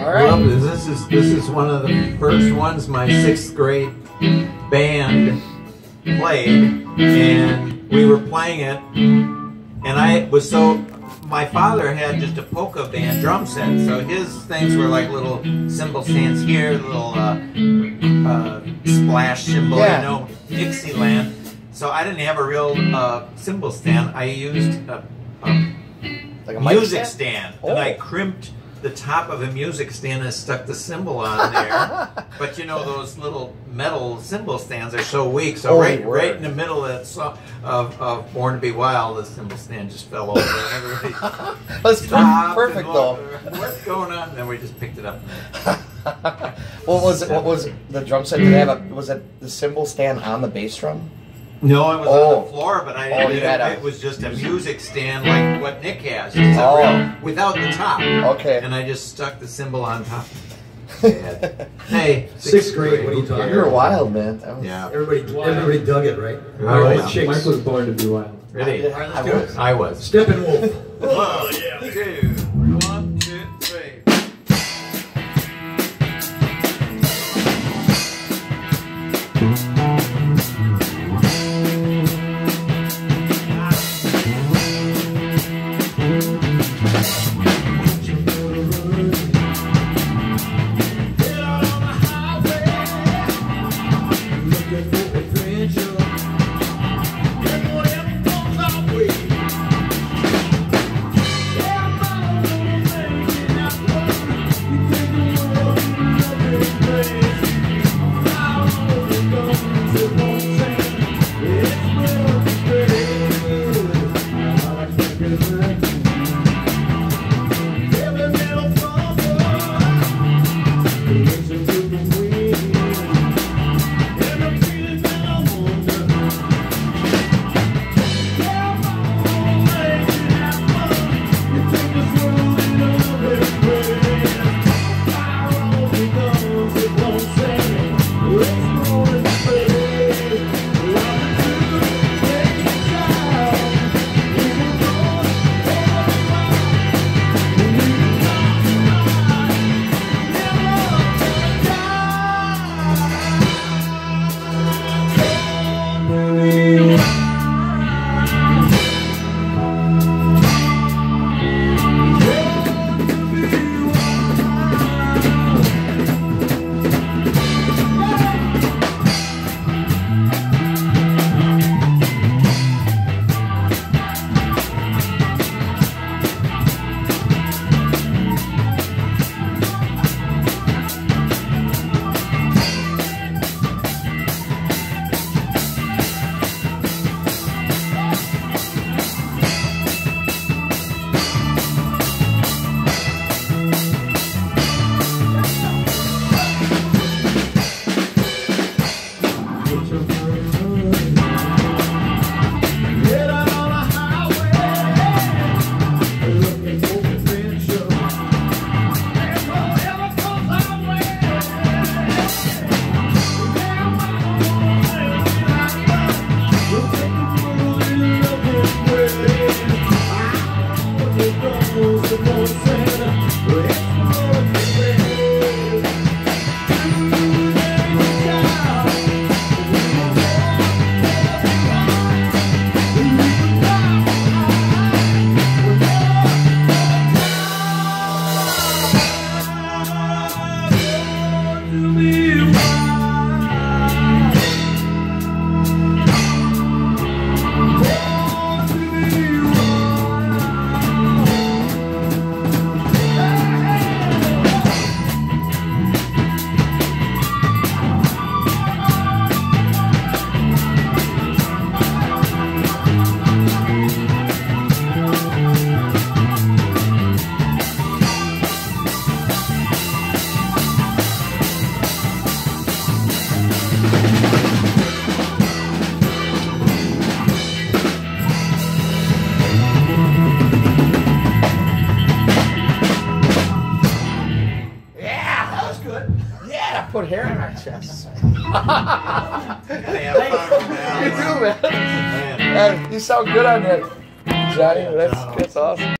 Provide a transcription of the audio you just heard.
All right. this is this is one of the first ones my sixth grade band played, and we were playing it, and I was so. My father had just a polka band drum set, so his things were like little cymbal stands here, little uh, uh, splash cymbal, Yeah. you know, Dixieland. So I didn't have a real uh, cymbal stand. I used a, a Like a music stand? stand, and I Oh. crimped the top of a music stand and stuck the cymbal on there. but you know those little metal cymbal stands are so weak, so Holy right word. right in the middle of that of, of Born to Be Wild, the cymbal stand just fell over. and Everybody That's perfect though. What's going on? And then we just picked it up. what was it? What was the drum set? Did it have a? Was it the cymbal stand on the bass drum? No, it was Oh. on the oh. floor, but I Oh, you it, had a- it was just a music stand like what Nick has, just a Oh. real, without the top. Okay. And I just stuck the cymbal on top. Bad. hey, Sixth grade, what are you who talking cares? You were wild, man. That was- Yeah. Everybody, everybody dug it, right? Oh, All right, chicks. Mike was born to be wild. really, I- I was. I was. Steppenwolf. One, two, put hair on our chests. Hey, I'm talking now. You do, man. Man. Man, you sound good on that, Johnny. That's, that's awesome.